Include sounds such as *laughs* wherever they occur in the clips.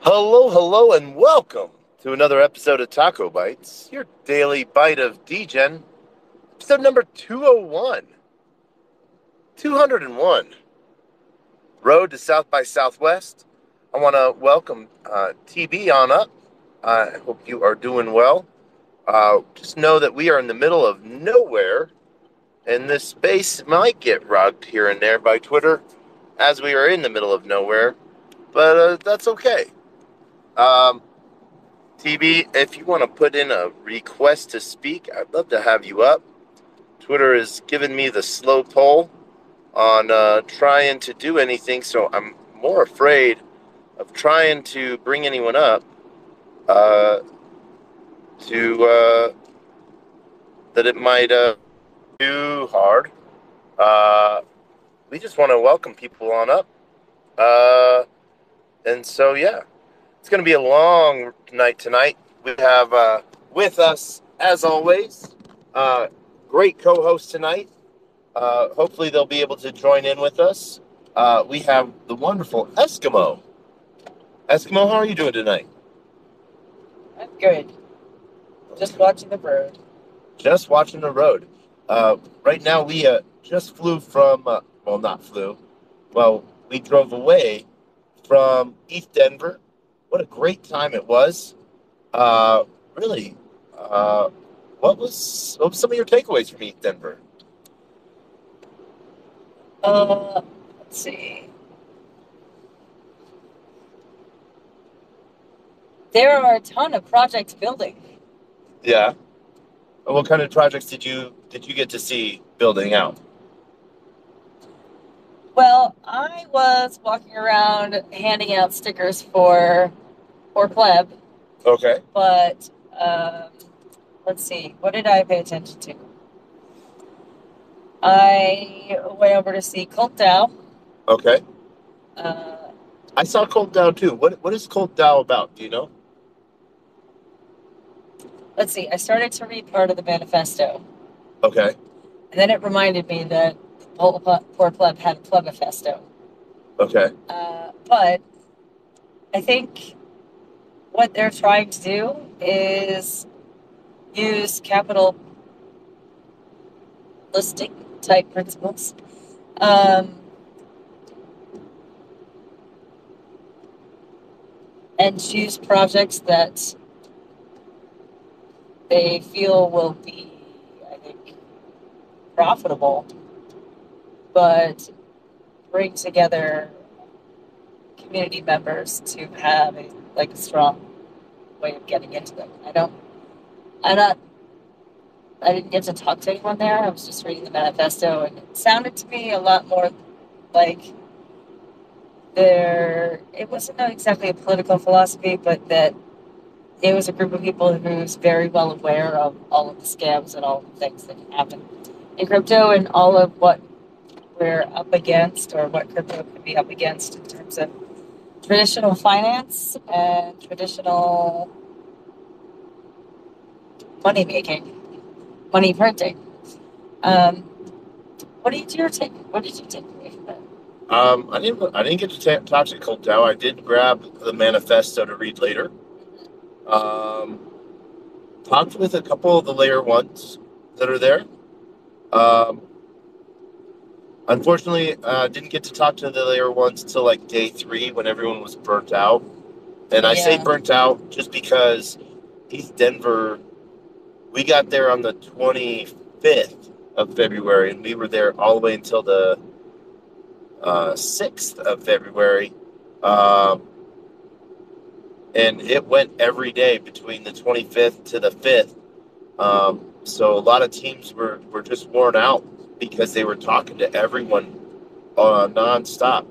Hello, hello, and welcome to another episode of TacoBytes, your daily bite of Degen, episode number 201. 201. Road to South by Southwest. I want to welcome uh, TB on up. I hope you are doing well. Uh, just know that we are in the middle of nowhere, and this space might get rugged here and there by Twitter as we are in the middle of nowhere, but uh, that's okay. Um, TB, if you want to put in a request to speak, I'd love to have you up. Twitter has given me the slow pull on uh, trying to do anything, so I'm more afraid of trying to bring anyone up uh, to uh, that it might uh, too hard. Uh, we just want to welcome people on up, uh, and so yeah, it's going to be a long night tonight. We have uh, with us, as always, uh, great co-host tonight. Uh, hopefully, they'll be able to join in with us. Uh, we have the wonderful Eskimo. Eskimo, how are you doing tonight? I'm good. Just watching the road. Just watching the road. Uh, right now, we uh, just flew from, uh, well, not flew. Well, we drove away from ETH Denver. What a great time it was. Uh, really, uh, what was what was some of your takeaways from ETH Denver? Uh, let's see. There are a ton of projects building. Yeah. What kind of projects did you did you get to see building out? Well, I was walking around handing out stickers for for pleb, Okay. but um, let's see, what did I pay attention to? I went over to see Cult DAO. Okay. Uh, I saw Cult DAO too. What what is Cult DAO about? Do you know? let's see, I started to read part of the manifesto, Okay. and then it reminded me that Ple- Poor Pleb had a plebifesto. Okay. Uh, but I think what they're trying to do is use capitalistic type principles. Um, and choose projects that they feel will be, I think, profitable, but bring together community members to have a like a strong way of getting into them. I don't I'm not I didn't get to talk to anyone there. I was just reading the manifesto and it sounded to me a lot more like there it wasn't exactly a political philosophy, but that it was a group of people who's very well aware of all of the scams and all the things that happen in crypto and all of what we're up against or what crypto could be up against in terms of traditional finance and traditional money making, money printing. Um, what did you take? What did you take away from that? Um, I didn't I didn't get to ta- talk to Cult DAO. I did grab the manifesto to read later. Um, talked with a couple of the layer ones that are there. Um, unfortunately, uh, didn't get to talk to the layer ones until like day three when everyone was burnt out. And I say burnt out just because ETH Denver, we got there on the 25th of February and we were there all the way until the uh, 6th of February. Um, and it went every day between the 25th to the 5th. Um, so a lot of teams were, were just worn out because they were talking to everyone uh, nonstop.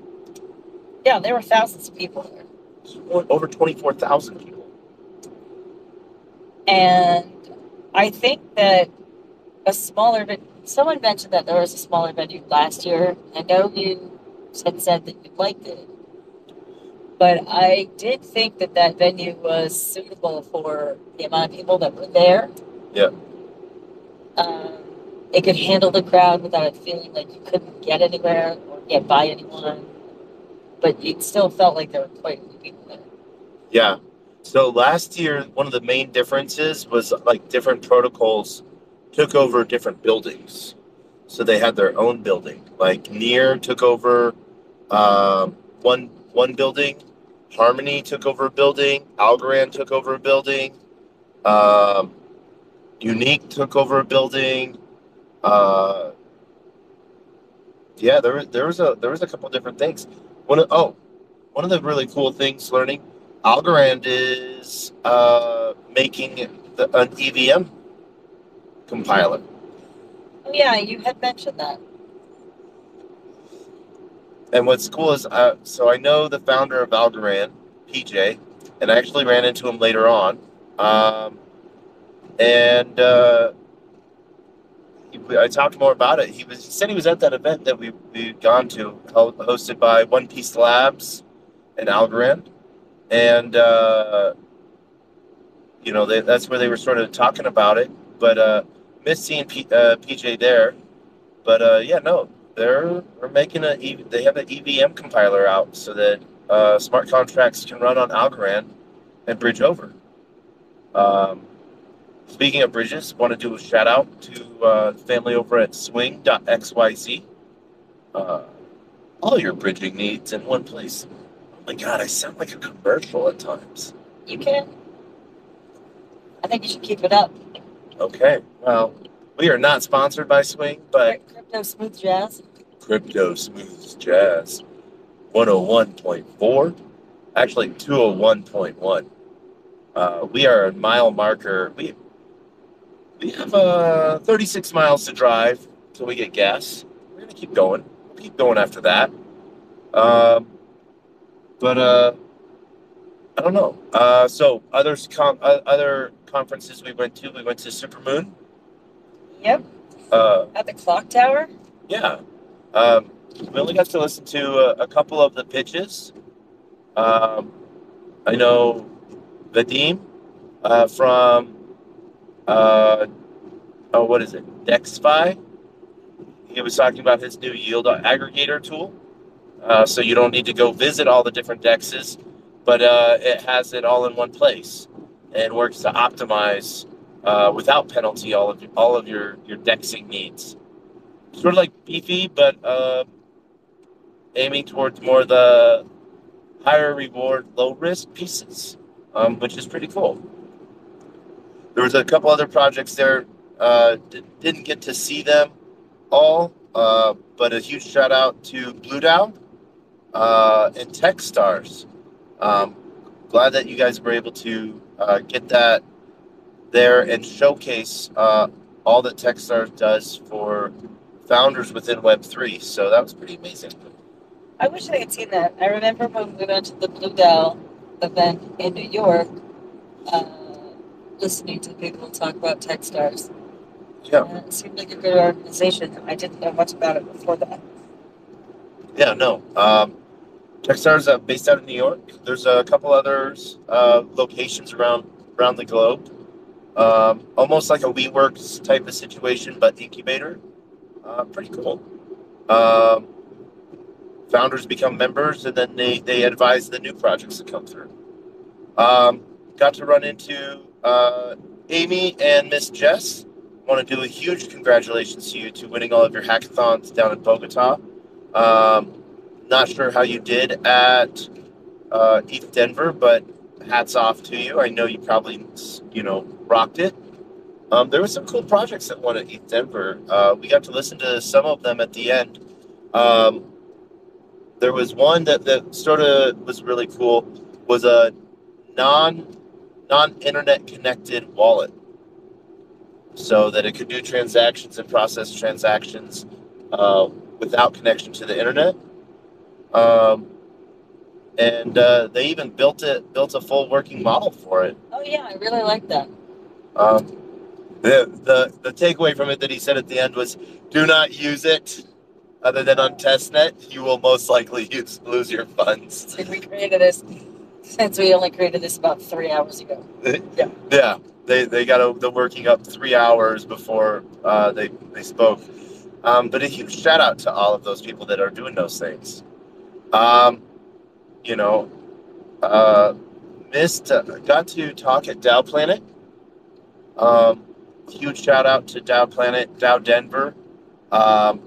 Yeah, there were thousands of people there. Over 24,000 people. And I think that a smaller, ven- someone mentioned that there was a smaller venue last year. I know you had said that you liked it, but I did think that that venue was suitable for the amount of people that were there. Yeah. Um, it could handle the crowd without it feeling like you couldn't get anywhere or get by anyone. but it still felt like there were quite a few people there. Yeah. So last year, one of the main differences was like different protocols took over different buildings. So they had their own building. Like Near took over um, one one building, Harmony took over a building, Algorand took over a building, um, Unique took over a building. Uh, yeah, there was there was a there was a couple different things. One of, oh, one of the really cool things learning, Algorand is uh, making the, an EVM compiler. Oh yeah, you had mentioned that. And what's cool is, uh, so I know the founder of Algorand, PJ, and I actually ran into him later on. Um, and uh, I talked more about it. He was he said he was at that event that we we'd gone to, hosted by One Piece Labs and Algorand, and uh, you know they, that's where they were sort of talking about it. But uh, missed seeing P, uh, PJ there. But uh, yeah, no, they're they're making a they have an EVM compiler out so that uh, smart contracts can run on Algorand and bridge over. Um, speaking of bridges, want to do a shout out to uh, family over at Swing.xyz. Uh, all your bridging needs in one place. Oh my god, I sound like a commercial at times. You can. I think you should keep it up. Okay, well, we are not sponsored by Swing, but Crypto Smooth Jazz. Crypto Smooth Jazz 101.4, actually 201.1. Uh, we are a mile marker. We we have uh, 36 miles to drive till we get gas. We're gonna keep going. We'll keep going after that. Um, but uh, I don't know. Uh, so others com- other conferences we went to. We went to Supermoon. Yep. Uh, At the clock tower. yeah. Um, we only got to listen to a, a couple of the pitches. Um, I know Vadim uh, from uh, oh, what is it? DexFi. He was talking about his new yield aggregator tool. Uh, so you don't need to go visit all the different dexes, but uh, it has it all in one place and works to optimize uh, without penalty all of your, all of your your dexing needs. Sort of like beefy, but uh, aiming towards more the higher reward, low risk pieces, um, which is pretty cool. There was a couple other projects there. Uh, didn't get to see them all, uh, but a huge shout out to Blue Dow uh, and TechStars. Um, glad that you guys were able to uh, get that there and showcase uh, all that TechStars does for founders within Web3. So that was pretty amazing. I wish I had seen that. I remember when we went to the Blue Dell event in New York, uh, listening to people talk about TechStars. Yeah. And it seemed like a good organization. I didn't know much about it before that. Yeah, no. Um, Techstars uh, based out of New York. There's a couple others uh, locations around around the globe. Um, almost like a WeWorks type of situation, but incubator. Uh, pretty cool. Um, founders become members, and then they they advise the new projects that come through. Um, got to run into uh, Amy and Miss Jess. Want to do a huge congratulations to you to winning all of your hackathons down in Bogota. Um, not sure how you did at uh, ETH Denver, but hats off to you. I know you probably, you know, rocked it. Um, there were some cool projects that won at ETH Denver. Uh, we got to listen to some of them at the end. Um, there was one that, that sort of was really cool. Was a non non internet connected wallet, so that it could do transactions and process transactions uh, without connection to the internet. Um, and uh, they even built it built a full working model for it. Oh yeah, I really like that. Um, the, the the takeaway from it that he said at the end was, "Do not use it, other than on testnet. You will most likely *laughs* use, lose your funds." We created this since we only created this about three hours ago. yeah, yeah. They they got the working up three hours before uh, they they spoke. Um, but a huge shout out to all of those people that are doing those things. Um, you know, uh, missed, uh, got to talk at DAO Planet. Um, huge shout out to DAO Planet, DAO Denver, um,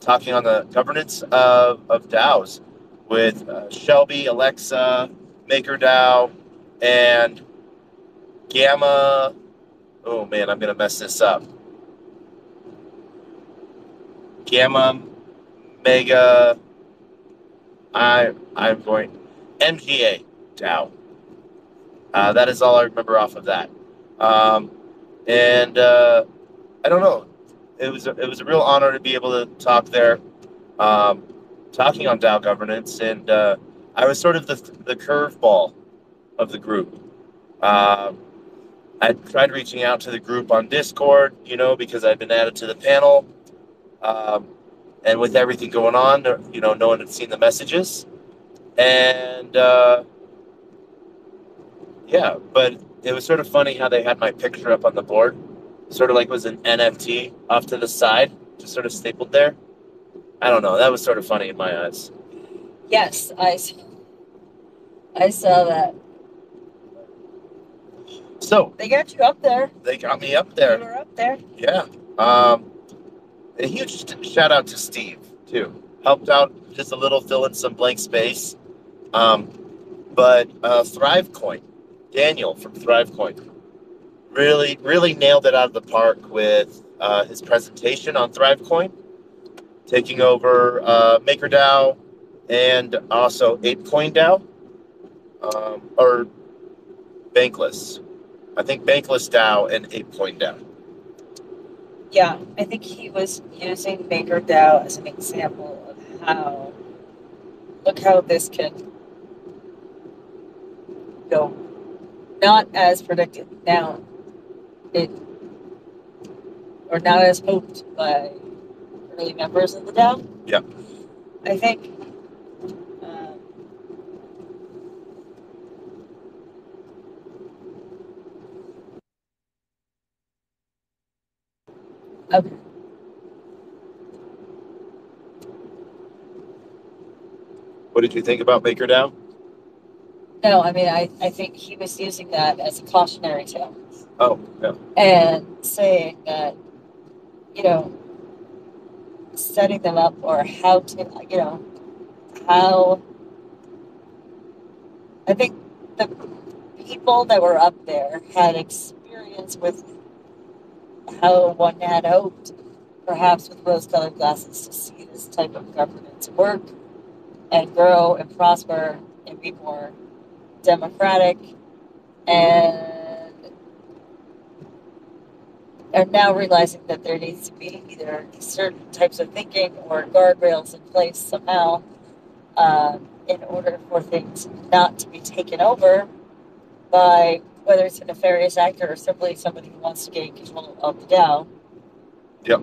talking on the governance of, of DAOs with uh, Shelby, Alexa, MakerDAO, and Gamma. Oh man, I'm gonna mess this up. Gamma, Mega. I I'm going MGA DAO. Uh, that is all I remember off of that. Um, and uh, I don't know. It was a, it was a real honor to be able to talk there, um, talking on DAO governance, and uh, I was sort of the the curveball of the group. Um, I tried reaching out to the group on Discord, you know, because I'd been added to the panel, um, and with everything going on, you know, no one had seen the messages, and uh, yeah, but it was sort of funny how they had my picture up on the board, sort of like it was an NFT off to the side, just sort of stapled there. I don't know. That was sort of funny in my eyes. Yes, I, I saw that. So They got you up there. they got me up You there. were up there. Yeah. Um, a huge shout out to Steve too. Helped out just a little, fill in some blank space. Um, but uh, ThriveCoin, Daniel from ThriveCoin, really, really nailed it out of the park with uh, his presentation on ThriveCoin, taking over uh, MakerDAO and also ApeCoin DAO, um, or Bankless. I think Bankless DAO and ApeCoin DAO. Yeah, I think he was using MakerDAO as an example of how, look how this can go not as predicted. Now, it, or not as hoped by early members of the DAO. Yeah. I think. Um, okay. What did you think about MakerDAO? No, I mean, I, I think he was using that as a cautionary tale. Oh, yeah. and saying that, you know, setting them up or how to, you know, how. I think the people that were up there had experience with how one had hoped, perhaps with rose colored glasses, to see this type of governance work and grow and prosper and be more democratic. And are now realizing that there needs to be either certain types of thinking or guardrails in place somehow uh, in order for things not to be taken over by whether it's a nefarious actor or simply somebody who wants to gain control of the DAO. Yep.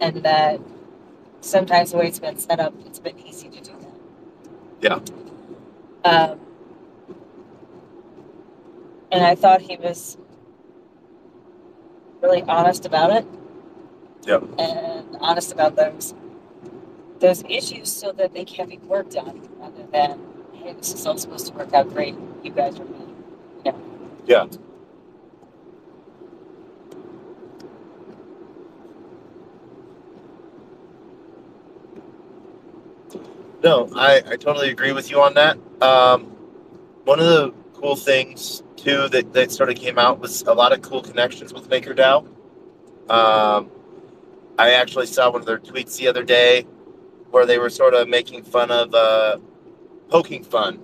And that sometimes the way it's been set up, it's been easy to do that. Yeah. Um, and I thought he was really honest about it. Yep. And honest about those those issues so that they can be worked on rather than, hey, this is all supposed to work out great. You guys are me. Yeah. No, I, I totally agree with you on that. Um, one of the cool things too that, that sort of came out was a lot of cool connections with MakerDAO. Um, I actually saw one of their tweets the other day where they were sort of making fun of uh, poking fun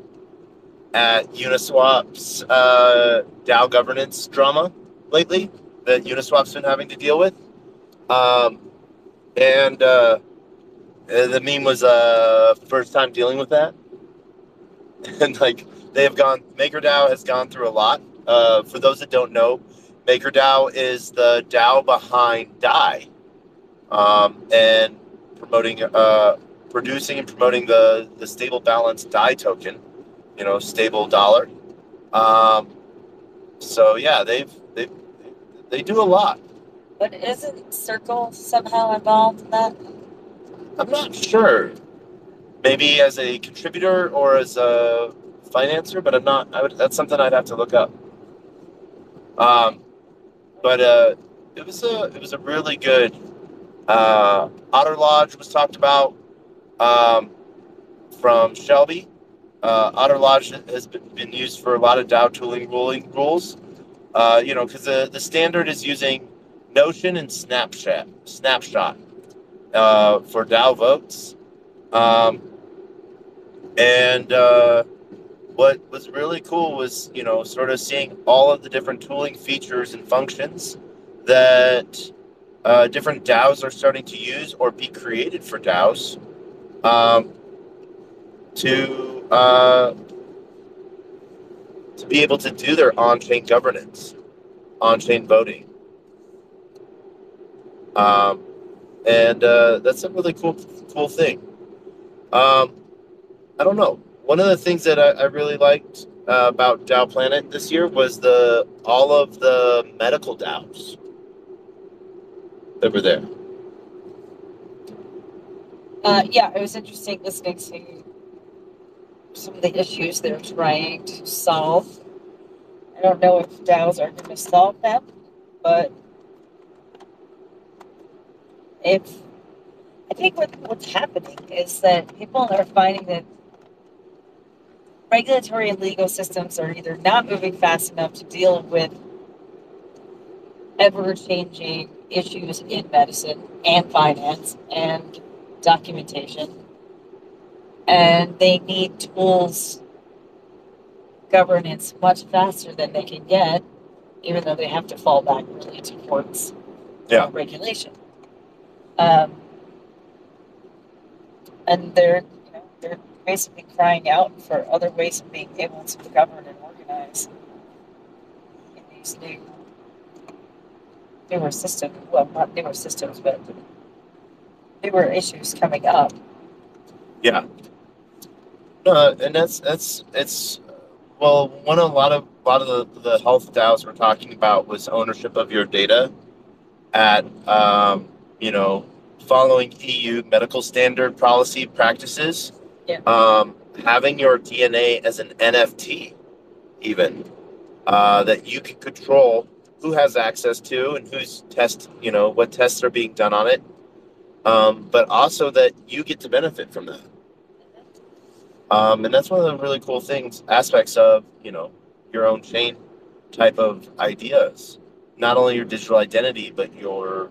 at Uniswap's uh, DAO governance drama lately that Uniswap's been having to deal with. Um, and uh, the meme was uh, first time dealing with that. *laughs* And like they have gone, MakerDAO has gone through a lot. Uh, for those that don't know, MakerDAO is the DAO behind DAI um, and promoting, uh, producing and promoting the, the stable balance DAI token you know, stable dollar. Um, so yeah, they've they they do a lot. But isn't Circle somehow involved in that? I'm not sure. maybe as a contributor or as a financer, but I'm not. I would, that's something I'd have to look up. Um, but uh, it was a it was a really good. Uh, Otter Lodge was talked about um, from Shelby. Uh, Otter Lodge has been used for a lot of DAO tooling ruling rules. Uh, you know, because the, the standard is using Notion and Snapchat, Snapshot uh, for DAO votes. Um, and uh, what was really cool was, you know, sort of seeing all of the different tooling features and functions that uh, different DAOs are starting to use or be created for DAOs um, to uh, to be able to do their on-chain governance, on-chain voting. Um, and uh, that's a really cool, cool thing. Um, I don't know. One of the things that I, I really liked uh, about DAO Planet this year was the all of the medical DAOs that were there. Uh, yeah, it was interesting listening to some of the issues they're trying to solve. I don't know if DAOs are going to solve them, but if I think what, what's happening is that people are finding that regulatory and legal systems are either not moving fast enough to deal with ever changing issues in medicine and finance and documentation. And they need tools governance much faster than they can get, even though they have to fall back really towards yeah. regulation. Um, and they're you know they're basically crying out for other ways of being able to govern and organize in these new newer systems. Well, not newer systems, but newer issues coming up. Yeah. Uh, and that's that's it's well one of a lot of a lot of the, the health DAOs we're talking about was ownership of your data at um, you know following EU medical standard policy practices. Yeah. Um, having your DNA as an NFT, even uh, that you can control who has access to and who's test, you know, what tests are being done on it, um, but also that you get to benefit from that. Um, and that's one of the really cool things, aspects of, you know, your own chain type of ideas. Not only your digital identity, but your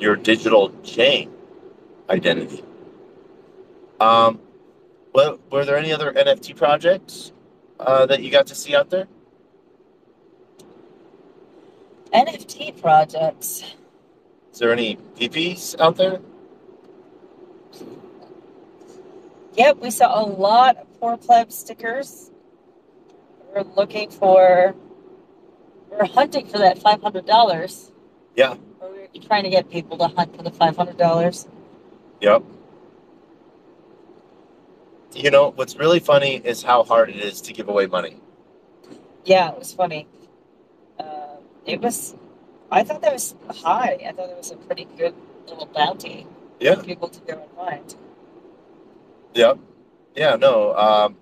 your digital chain identity. Um, what, were there any other NFT projects uh, that you got to see out there? NFT projects. Is there any PPs out there? Yep, we saw a lot of poor pleb stickers. We're looking for, we're hunting for that five hundred dollars. Yeah. Or we're trying to get people to hunt for the five hundred dollars. Yep. You know what's really funny is how hard it is to give away money. Yeah, it was funny. Uh, it was. I thought that was high. I thought it was a pretty good little bounty Yeah. for people to go and find. Yep. Yeah. No. Um,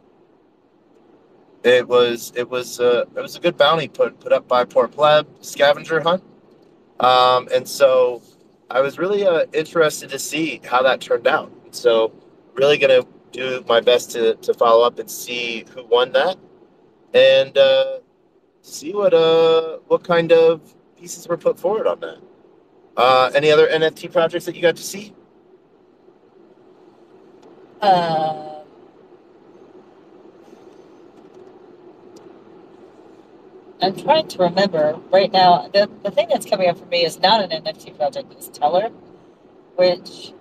it was it was uh, it was a good bounty put put up by Poor Pleb scavenger hunt, um, and so I was really uh, interested to see how that turned out. So really gonna do my best to, to follow up and see who won that, and uh, see what uh what kind of pieces were put forward on that. Uh, any other NFT projects that you got to see? Uh, I'm trying to remember right now. The, the thing that's coming up for me is not an NFT project, it's Tellor, which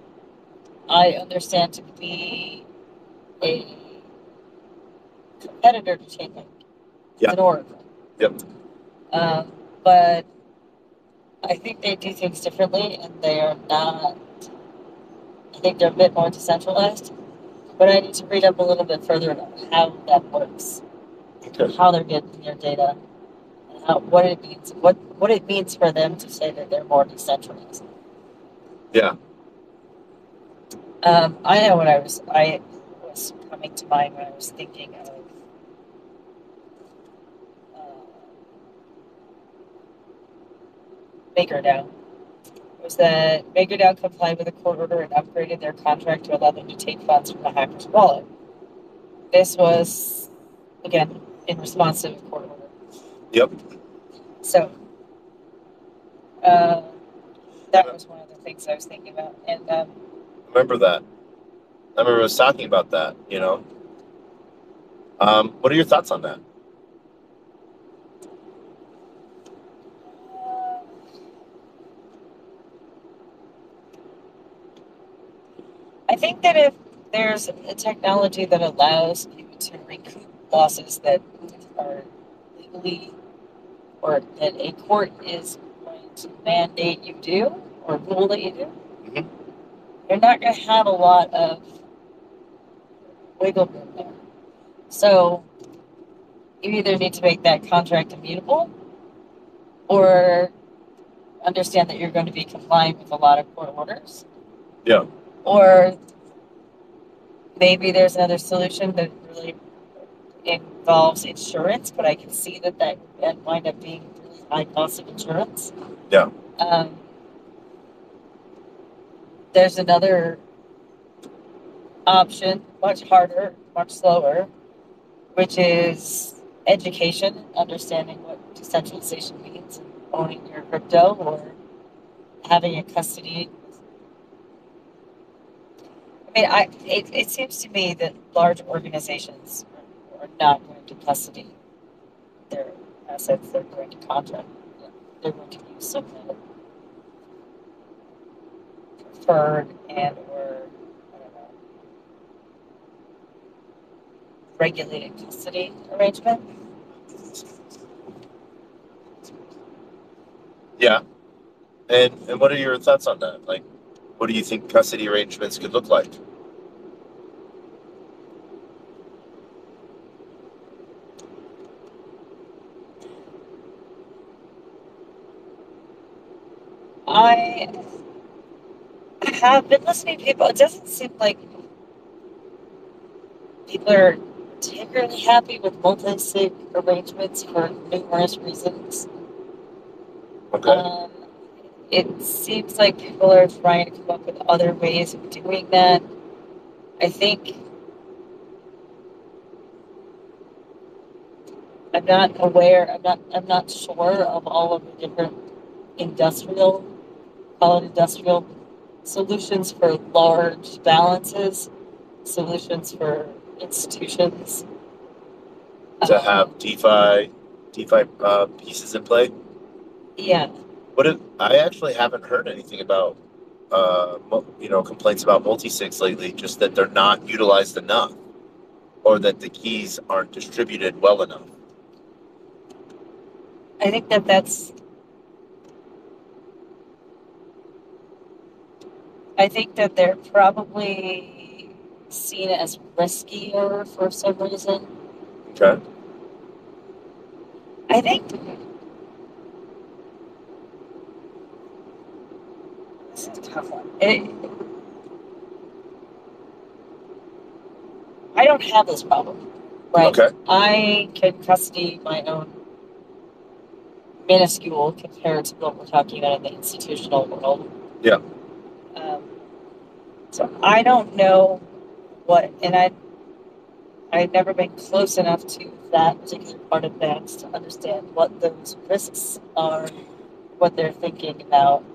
I understand to be a competitor to Chainlink. Yeah. It's an Oracle. Yep. Um, but I think they do things differently and they are not, I think they're a bit more decentralized. But I need to read up a little bit further about how that works, Okay. how they're getting their data, and how, what it means, what, what it means for them to say that they're more decentralized. Yeah. Um, I know what I was. I was coming to mind when I was thinking of. Uh, MakerDAO was that MakerDAO complied with a court order and upgraded their contract to allow them to take funds from the hacker's wallet. This was, again, in response to the court order. Yep. So, uh, that was one of the things I was thinking about. And um, Remember that. I remember us talking about that, you know. Um, what are your thoughts on that? I think that if there's a technology that allows you to recoup losses that are legally or that a court is going to mandate you do or rule that you do, Mhm. you're not going to have a lot of wiggle room there. So you either need to make that contract immutable or understand that you're going to be complying with a lot of court orders. Yeah. Or maybe there's another solution that really involves insurance, but I can see that that would wind up being really high cost of insurance. Yeah. Um, there's another option, much harder, much slower, which is education, understanding what decentralization means, owning your crypto or having a custody. Mean, I it, it seems to me that large organizations are not going to custody their assets. They're going to contract. They're going to use some kind of preferred and or know regulated custody arrangement. Yeah. And and what are your thoughts on that? Like, what do you think custody arrangements could look like? I have been listening to people. It doesn't seem like people are particularly happy with multi-sig arrangements for numerous reasons. Okay. Um, it seems like people are trying to come up with other ways of doing that. I think I'm not aware. I'm not. I'm not sure of all of the different industrial, call it industrial solutions for large balances, solutions for institutions. to have DeFi, DeFi uh, pieces in play. yeah, What if, I actually haven't heard anything about, uh, you know, complaints about multi-sigs lately. Just that they're not utilized enough, or that the keys aren't distributed well enough. I think that that's. I think that they're probably seen as riskier for some reason. Okay. I think. This is a tough one. It, I don't have this problem, right? Okay. I can custody my own minuscule compared to what we're talking about in the institutional world. Yeah. Um, so I don't know what, and I, I've never been close enough to that particular part of banks to understand what those risks are, what they're thinking about.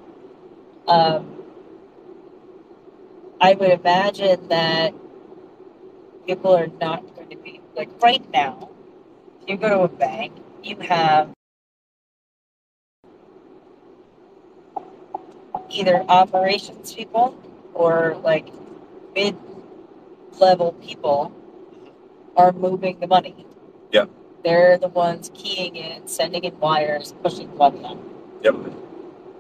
Um, I would imagine that people are not going to be like right now. If you go to a bank, you have either operations people or like mid level people are moving the money. Yeah. They're the ones keying in, sending in wires, pushing money. Yep.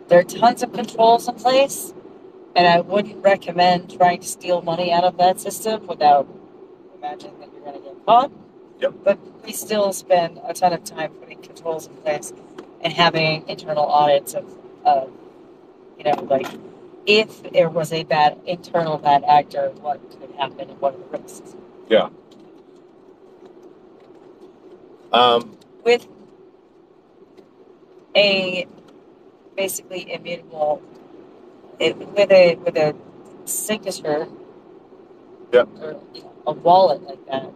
There are tons of controls in place, and I wouldn't recommend trying to steal money out of that system without imagining that you're going to get caught. Yep. But we still spend a ton of time putting controls in place and having internal audits of, of you know, like if there was a bad internal bad actor, what could happen and what are the risks? Um, With a basically immutable, it, with a with a signature, Yep. or you know, a wallet like that,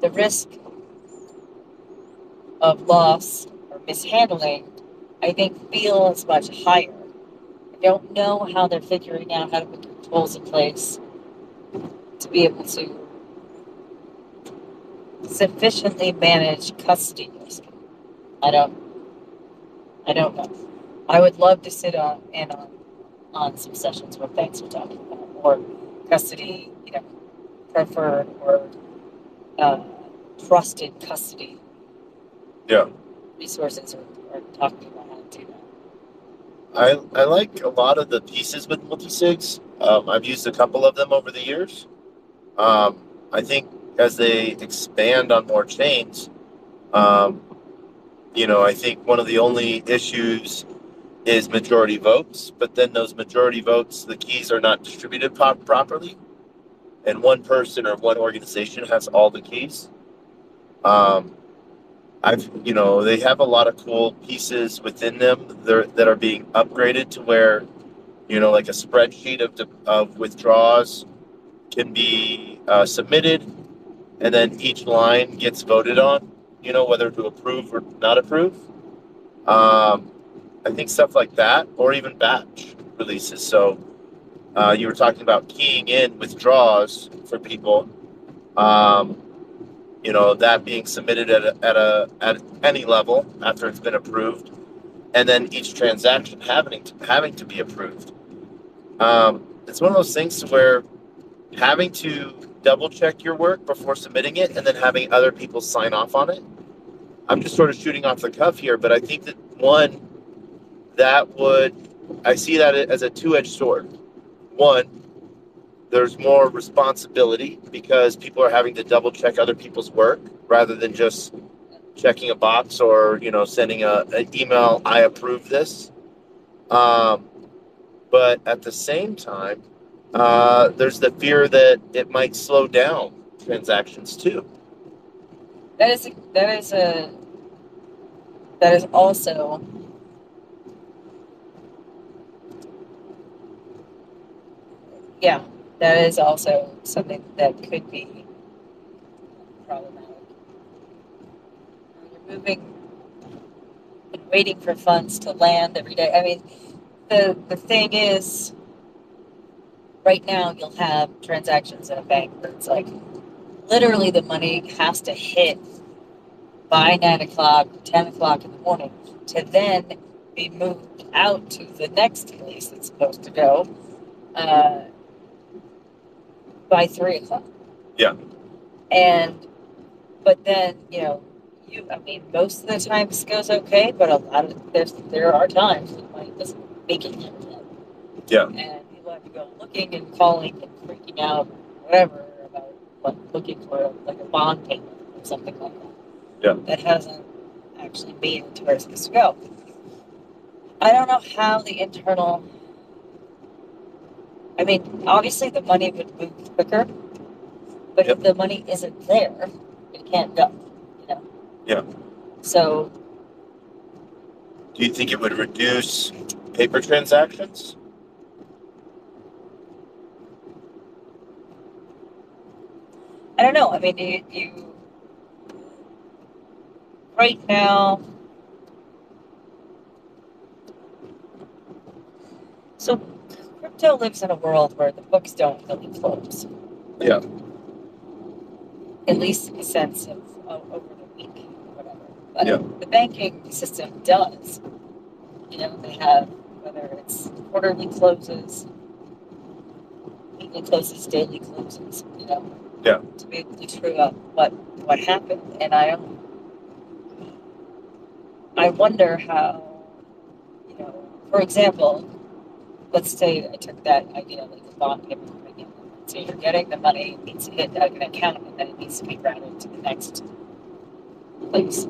the risk of loss or mishandling, I think, feels much higher. I don't know how they're figuring out how to put controls in place to be able to sufficiently manage custody risk. I don't. I don't know. I would love to sit on and on on some sessions where banks are talking about or custody, you know, preferred or uh, trusted custody Yeah. resources are, are talking about how to do that. I, I like a lot of the pieces with multisigs. Um, I've used a couple of them over the years. Um, I think as they expand on more chains, um, you know, I think one of the only issues is majority votes, but then those majority votes, the keys are not distributed po- properly, and one person or one organization has all the keys. Um, I've, you know, they have a lot of cool pieces within them that are being upgraded to where, you know, like a spreadsheet of of withdrawals can be uh, submitted, and then each line gets voted on. You know, whether to approve or not approve. Um, I think stuff like that, or even batch releases. So, uh, you were talking about keying in withdrawals for people. Um, you know that being submitted at a, at a at any level after it's been approved, and then each transaction having to, having to be approved. Um, it's one of those things where having to double check your work before submitting it, and then having other people sign off on it. I'm just sort of shooting off the cuff here, but I think that one that would I see that as a two-edged sword. One, there's more responsibility because people are having to double check other people's work rather than just checking a box or you know sending a, an email i approve this um, but at the same time uh, there's the fear that it might slow down transactions too That is a, that is a that is also yeah that is also something that could be problematic. You're moving and waiting for funds to land every day. I mean, the the thing is, right now you'll have transactions in a bank where it's like literally the money has to hit by nine o'clock, ten o'clock in the morning to then be moved out to the next place it's supposed to go. Uh, by three o'clock. Yeah. And, but then, you know, you, I mean, most of the time this goes okay, but a lot of, there's, there are times when money doesn't make it in. Yeah. And people have to go looking and calling and freaking out, whatever, about like looking for like a bond payment or something like that. Yeah. That hasn't actually made it to where it's supposed to go. I don't know how the internal I mean, obviously the money would move quicker, but Yep. if the money isn't there, it can't go. You know. Yeah. So do you think it would reduce paper transactions I don't know. I mean, you, you right now. So crypto lives in a world where the books don't really close. Yeah. At least in the sense of uh, over the week whatever. But Yeah. the banking system does. You know, they have whether it's quarterly closes, weekly closes, daily closes. You know. Yeah. To be able to true up what what happened, and I don't. I wonder how. You know, for example, let's say I took that idea like a bond payment in. So you're getting the money, it needs to hit an account, and then it needs to be routed to the next place.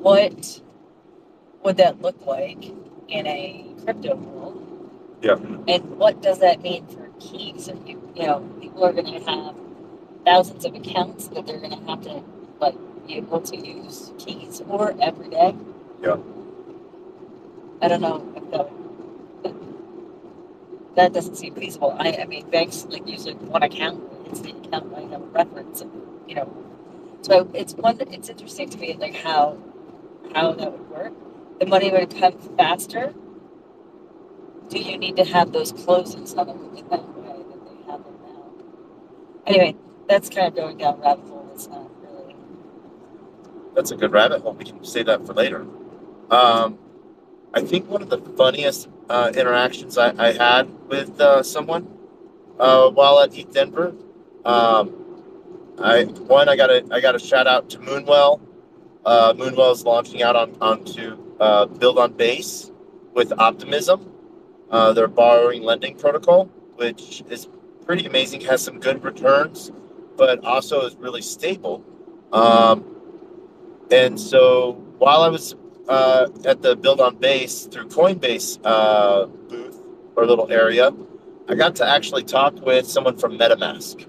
What would that look like in a crypto world Yeah. And what does that mean for keys? And you, you know, people are going to have thousands of accounts that they're going to have to like be able to use keys for every day. Yeah. I don't know if that that doesn't seem feasible. I, I mean, banks like use like one account. It's the account I have a reference, you know. So it's one. It's interesting to me, like how how that would work. The money would come faster. Do you need to have those closings in that way that they have them now? Anyway, that's kind of going down rabbit hole. It's not really. That's a good rabbit hole. We can save that for later. Um, I think one of the funniest uh, interactions I, I, had with uh, someone uh, while at ETH Denver. Um, I one I got a I got a shout out to Moonwell. Uh, Moonwell is launching out on onto uh, build on base with Optimism, uh, their borrowing lending protocol, which is pretty amazing. Has some good returns, but also is really stable. Um, and so while I was uh, at the Build on Base through Coinbase uh, booth or little area, I got to actually talk with someone from MetaMask.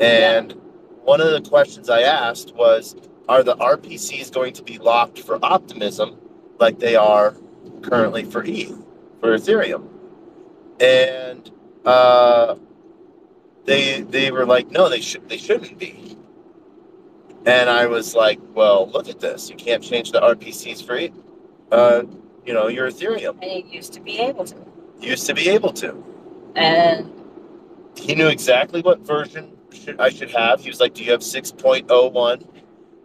And yeah. one of the questions I asked was Are the RPCs going to be locked for Optimism like they are currently for ETH, for Ethereum? And uh, they they were like, no, they should they shouldn't be. And I was like, well, look at this. You can't change the RPCs for, uh, you know, your Ethereum. And you used to be able to. Used to be able to. And he knew exactly what version should, I should have. He was like, do you have 6.01?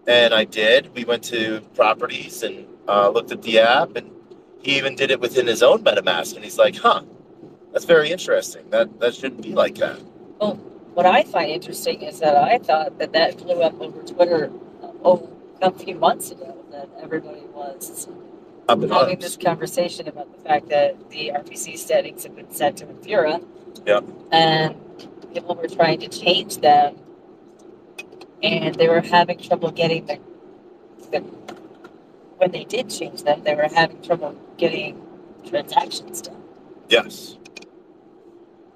And I did. We went to properties and uh, looked at the app, and he even did it within his own MetaMask. And he's like, huh, that's very interesting. That, that shouldn't be like that. Well, what I find interesting is that I thought that that blew up over Twitter uh, oh, a few months ago. That everybody was having this conversation about the fact that the RPC settings have been set to Infura. Yeah. And people were trying to change them, and they were having trouble getting the, the when they did change them, they were having trouble getting transactions done. Yes.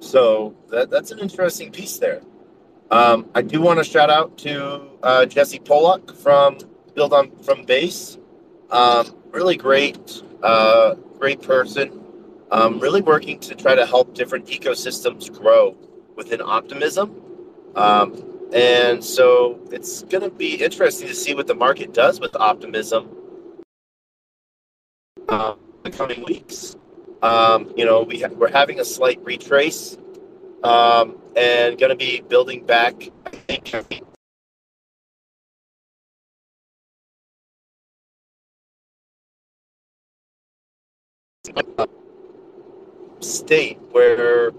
So that, that's an interesting piece there. Um, I do want to shout out to uh, Jesse Pollak from Build on from Base. Um, really great, uh, great person. Um, really working to try to help different ecosystems grow within Optimism. Um, and so it's going to be interesting to see what the market does with Optimism uh, the coming weeks. Um, you know, we ha- we're having a slight retrace um, and going to be building back. I think state where